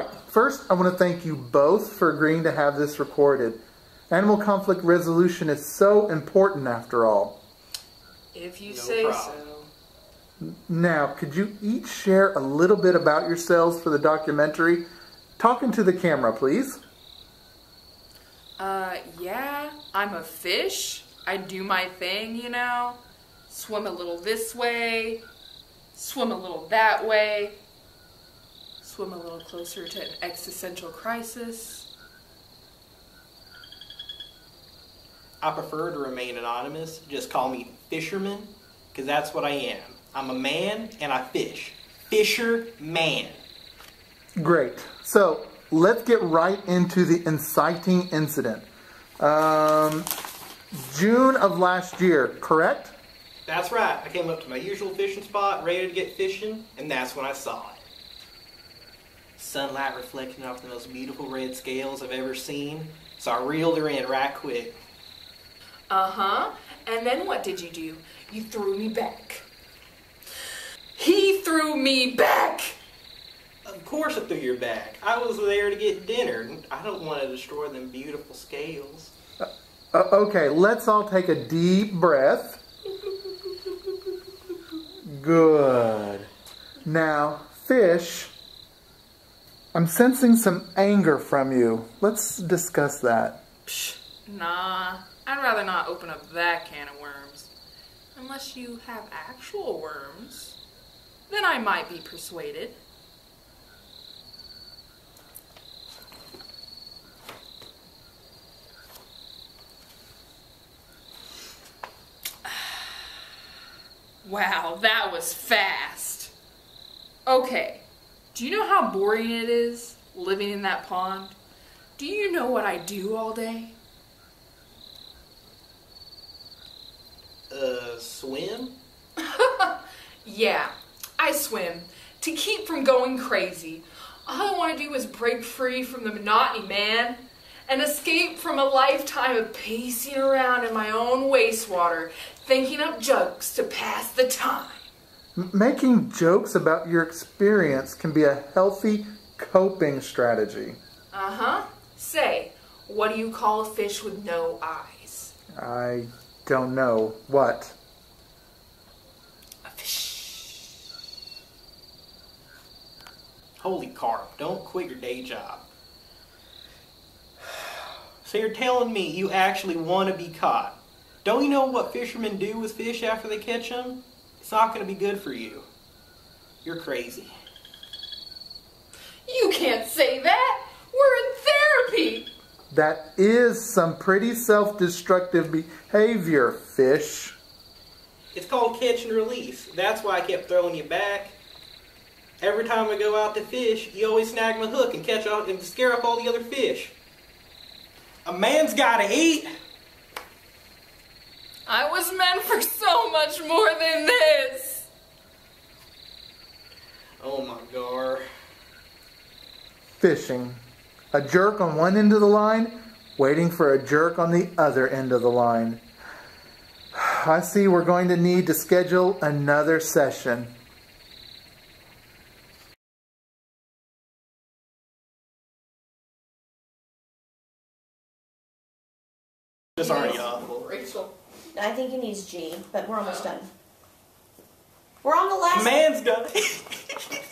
All right, first I want to thank you both for agreeing to have this recorded. Animal conflict resolution is so important after all. If you No say problem. so. Now, could you each share a little bit about yourselves for the documentary? Talking to the camera, please. Uh, yeah, I'm a fish. I do my thing, you know. Swim a little this way, swim a little that way, swim a little closer to an existential crisis. I prefer to remain anonymous. Just call me Fisherman, because that's what I am. I'm a man and I fish. Fisher man. Great. So let's get right into the inciting incident. Um, June of last year, correct? That's right. I came up to my usual fishing spot, ready to get fishing, and that's when I saw it. Sunlight reflecting off the most beautiful red scales I've ever seen, so I reeled her in right quick. Uh huh. And then what did you do? You threw me back. He threw me back! Of course I threw your back. I was there to get dinner. I don't want to destroy them beautiful scales. Uh, okay, let's all take a deep breath. Good. Now, fish, I'm sensing some anger from you. Let's discuss that. Psh, nah, I'd rather not open up that can of worms. Unless you have actual worms. Then I might be persuaded. Wow, that was fast. Okay, do you know how boring it is living in that pond? Do you know what I do all day? Uh, swim? Yeah, I swim to keep from going crazy. All I want to do is break free from the monotony, man, and escape from a lifetime of pacing around in my own wastewater, thinking up jokes to pass the time. M- making jokes about your experience can be a healthy coping strategy. Uh huh. Say, what do you call a fish with no eyes? I don't know. What? A fish. Holy carp, don't quit your day job. So you're telling me you actually want to be caught? Don't you know what fishermen do with fish after they catch them? It's not going to be good for you. You're crazy. You can't say that. We're in therapy. That is some pretty self destructive behavior, fish. It's called catch and release. That's why I kept throwing you back. Every time I go out to fish, you always snag my hook and catch all, and scare up all the other fish. A man's gotta eat. I was meant for so much more than this. Oh my god. Fishing. A jerk on one end of the line, waiting for a jerk on the other end of the line. I see we're going to need to schedule another session. That's already awful. Rachel. I think he needs G, but we're almost oh. done. We're on the last. Man's.